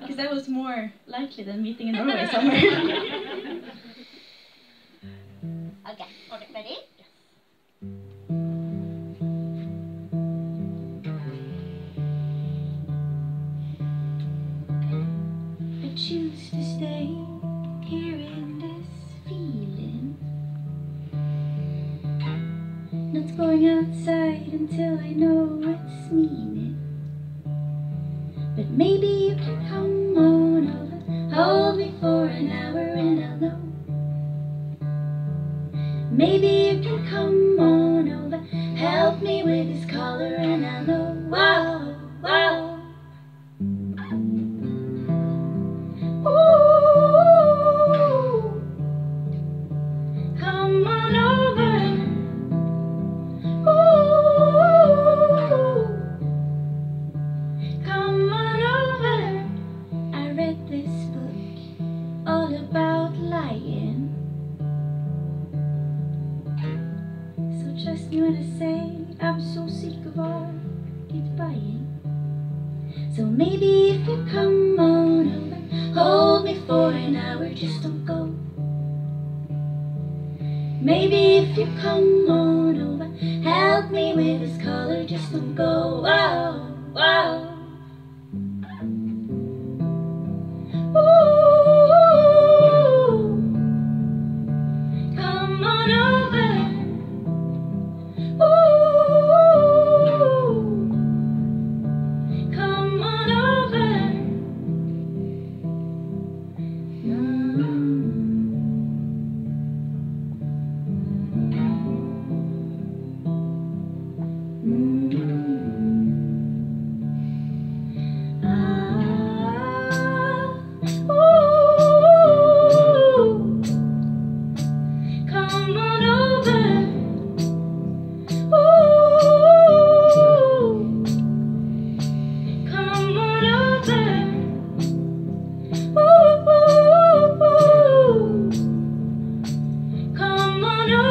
Because that was more likely than meeting in Norway somewhere. Okay. Okay. Ready? I choose to stay here in this feeling. Not going outside until I know its meaning. But maybe you can come on over, hold me for an hour and I'll know. Maybe you can come all about lying. So trust me when I say I'm so sick of all goodbying. So maybe if you come on over, hold me for an hour, just don't go. Maybe if you come on over, help me with this collar, just don't go. someone